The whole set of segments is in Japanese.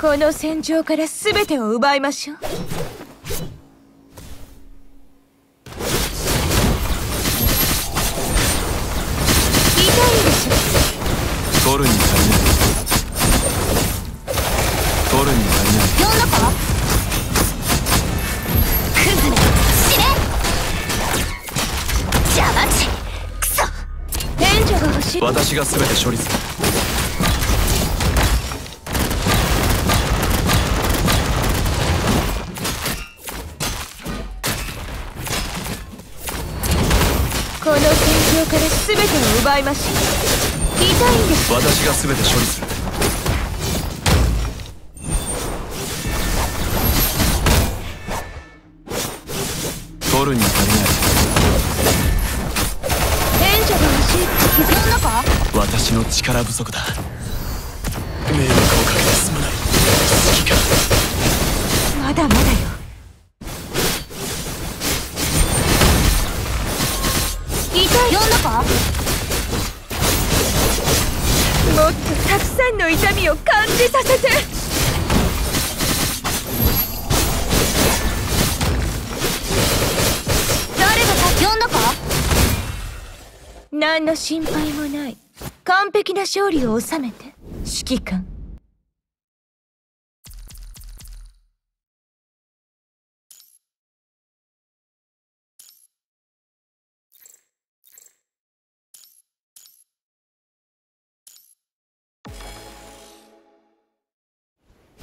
この戦場から全てを奪いましょう。取るに足りない。取るに足りない。呼んだかクズめ死ね。邪魔ちクソ援助が欲しい。私が全て処理する全てを奪いまし痛いんです。私が全て処理する。取るに足りない。援助が欲しいって気づ呼んだか？私の力不足だ。迷惑をかけてすまない。好きかまだまだよ痛い呼んだかもっとたくさんの痛みを感じさせて。誰がか呼んだか。何の心配もない。完璧な勝利を収めて。指揮官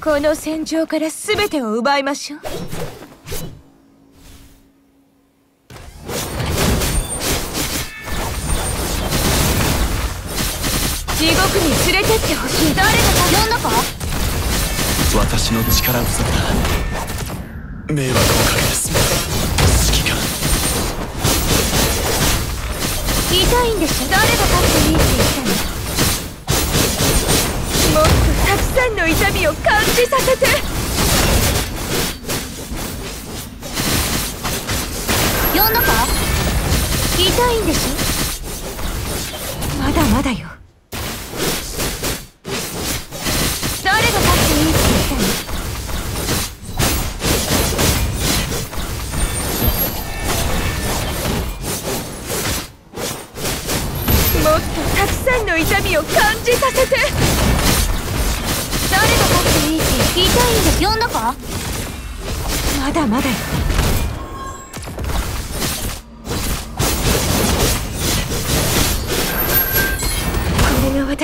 この戦場から全てを奪いましょう。地獄に連れてってほしい。誰が呼んだか？私の力不足だ迷惑をかけてす好きか？痛いんでしょ？誰が勝っていいって言ったの？痛いんでし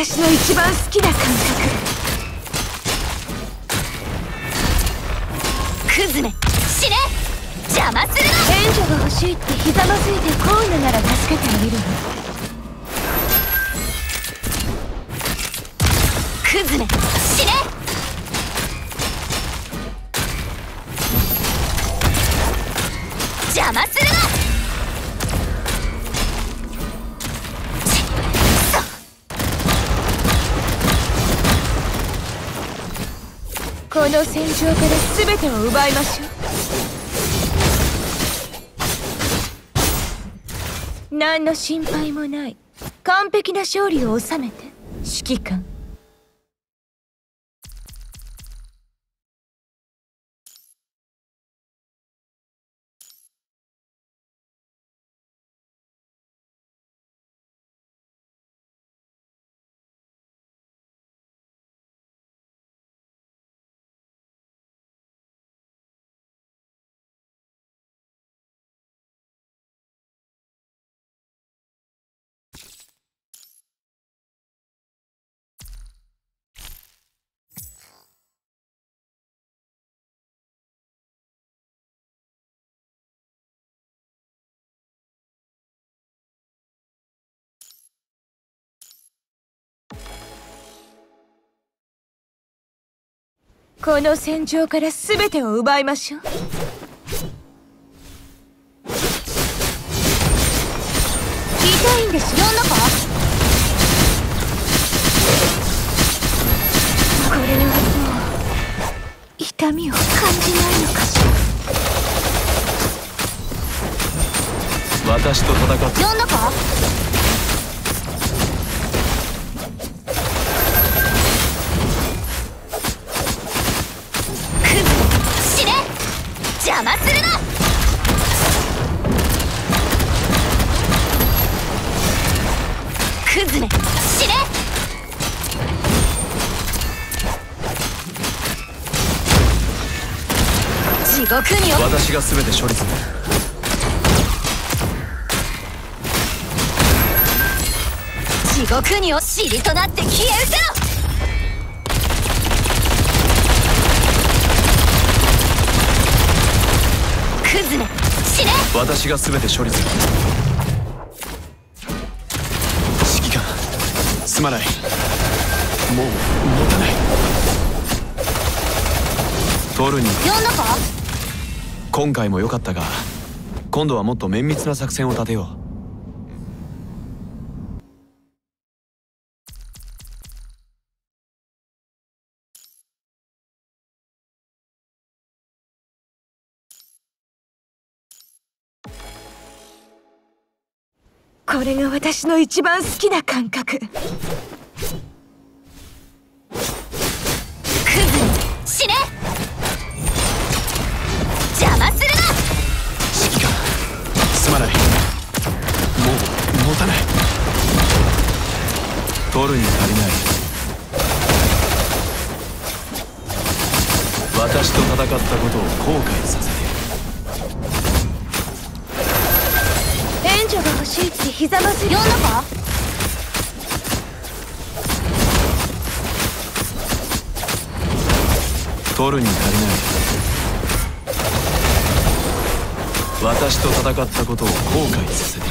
私の一番好きな感覚。クズめ。死ね。邪魔するな。援助が欲しいってひざまずいてこうななら助けてあげるわクズめ。の戦場から全てを奪いましょう。何の心配もない。完璧な勝利を収めて。指揮官。この戦場から全てを奪いましょう。痛いんでしょ呼んだかこれはもう痛みを感じないのかしら。私と戦って。呼んだか？に落私が全て処理する。地獄に落ち塵となって消え失せ私が全て処理する。指揮官すまない。もう持たない。トルに。呼んだか？今回も良かったが今度はもっと綿密な作戦を立てよう。これが私の一番好きな感覚。私と戦ったことを後悔させて援助が欲しいってひざまずい呼んだかトルに足りない私と戦ったことを後悔させて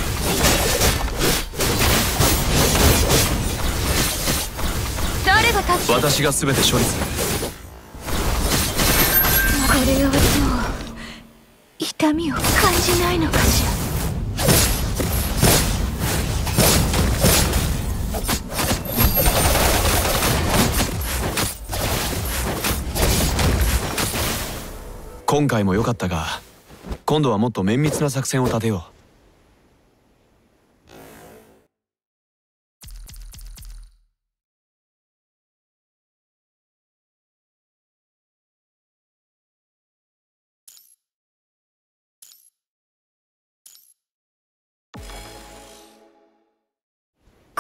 誰が立つ私が全て処理する。痛みを感じないのかしら？今回も良かったが今度はもっと綿密な作戦を立てよう。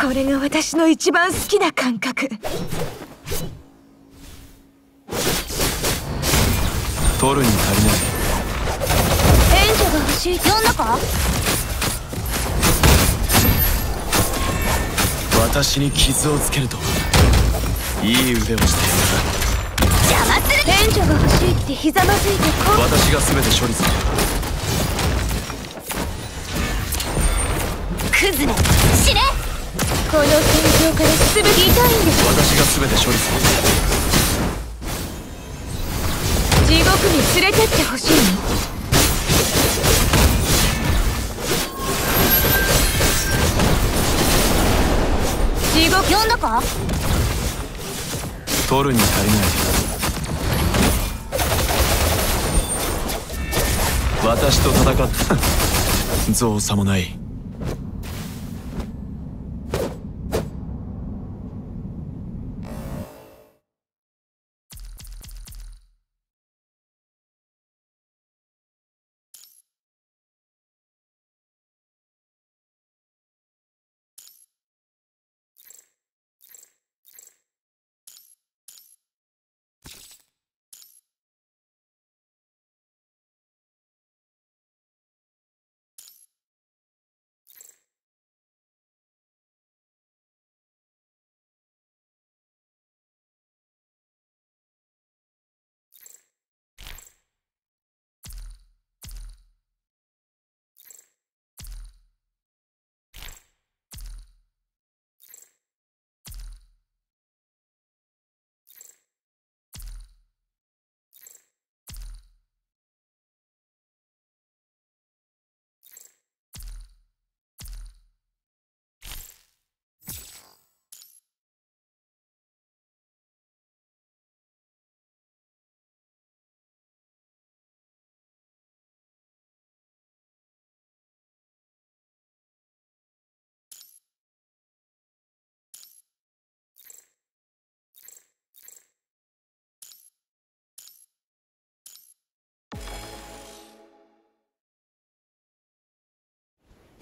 これが私の一番好きな感覚。トルに足りない。援助が欲しい。呼んだか？私に傷をつけると。いい腕をして邪魔する援助が欲しいってひざまずいてこな私が全て処理する。クズめ死ねこの戦場から全て痛いんです私が全て処理する地獄に連れてってほしいの地獄呼んだかトルに足りない私と戦った。造作もない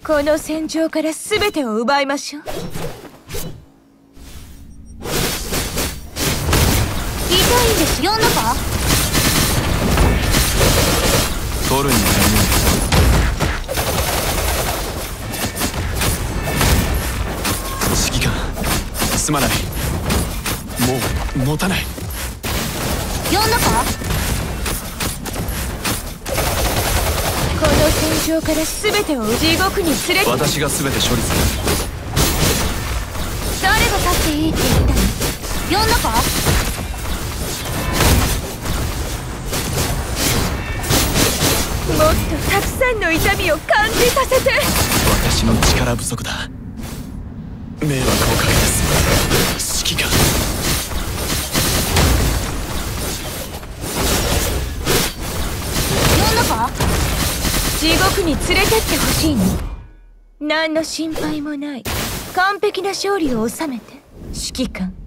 この戦場から全てを奪いましょう。痛いんです呼んだか取るに足りない指揮官すまない。もう持たない。呼んだかこの戦場から全てを地獄に連れて。私が全て処理する。誰が立っていいって言ったの？呼んだか？もっとたくさんの痛みを感じさせて。私の力不足だ。迷惑をかけてす地獄に連れてってほしいの。何の心配もない。完璧な勝利を収めて。指揮官。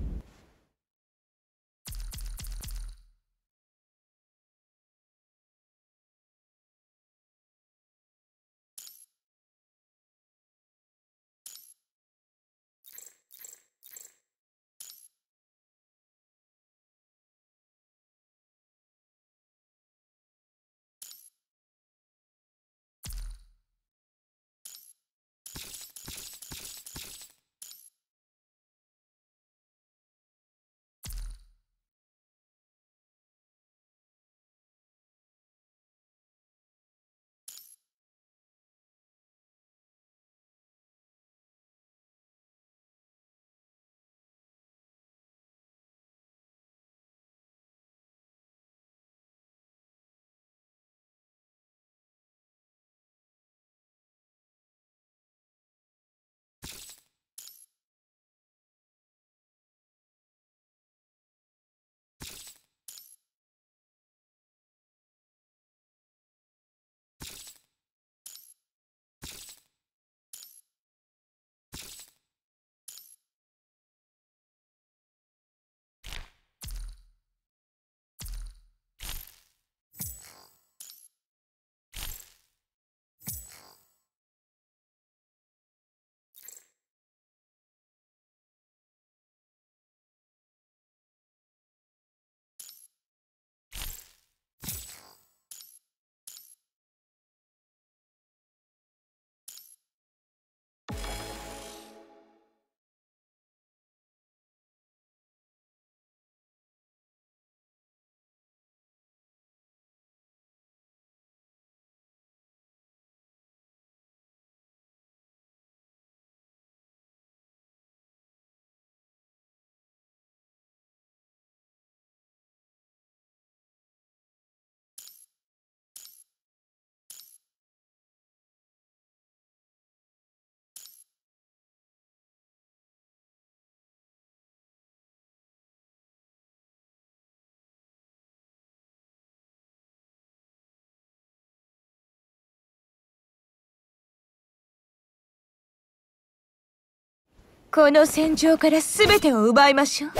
この戦場から全てを奪いましょう。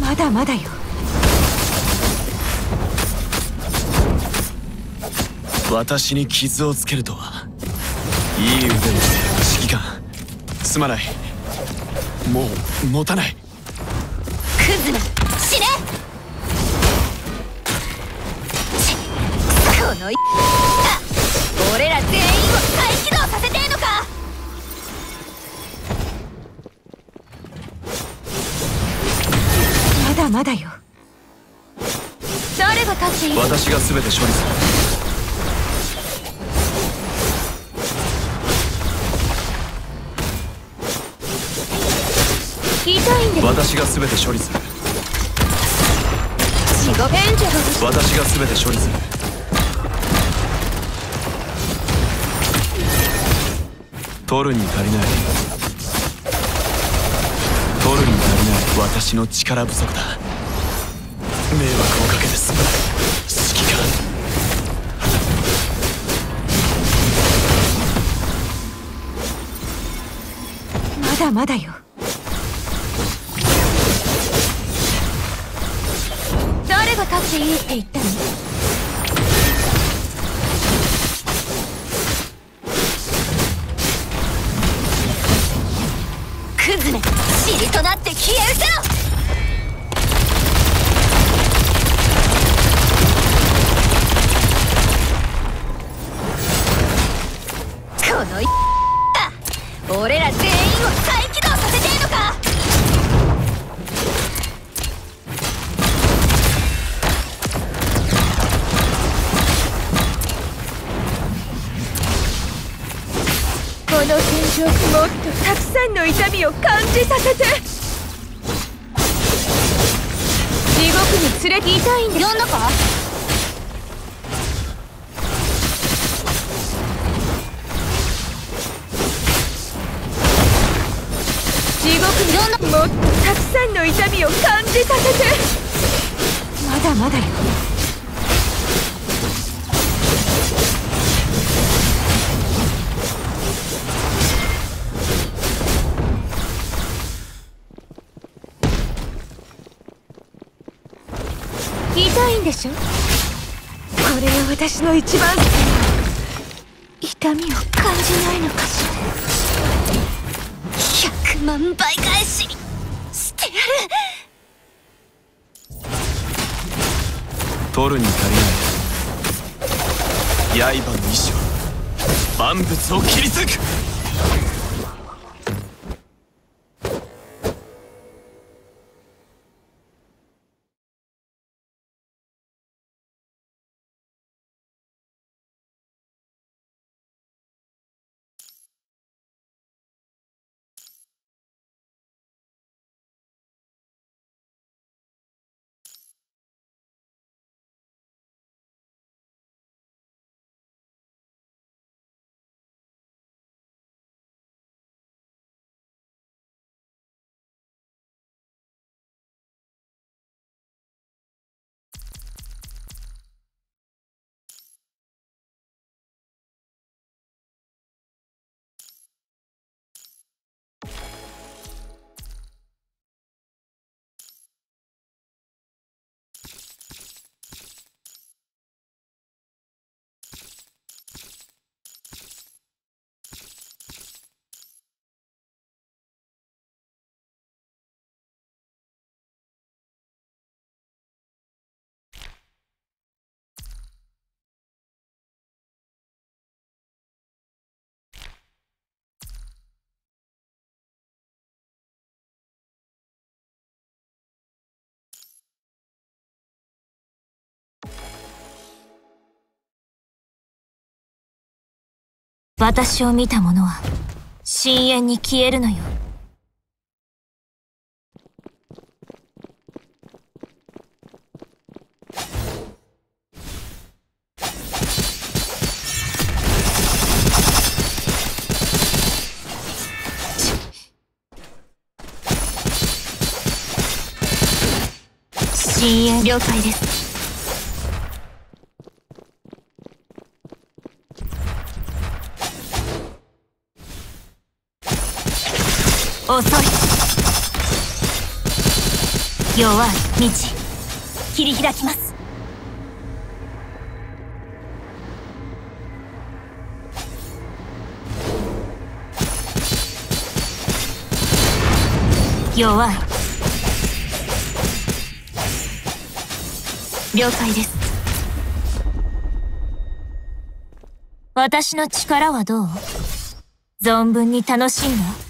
まだまだよ。私に傷をつけるとは。いい腕をして指揮官。すまない。もう持たない。俺ら全員を再起動させてえのか。まだまだよ。誰が立って私が全て処理する。痛いんで私が全て処理する。私が全て処理する取るに足りない。取るに足りない私の力不足だ。迷惑をかけてすまない。指揮官。まだまだよ。誰が立っていいって言ったの？さんの痛みを感じさせて。地獄に連れて痛いんです。呼んだか？地獄にもっとたくさんの痛みを感じさせて。まだまだよでしょ？これが私の一番痛みを感じないのかしら？100万倍返し！してやる！取るに足りない。刃の意志は万物を切り裂く！私を見た者は深淵に消えるのよ。深淵。了解です遅い弱い道切り開きます。弱い了解です。私の力はどう？存分に楽しんだ？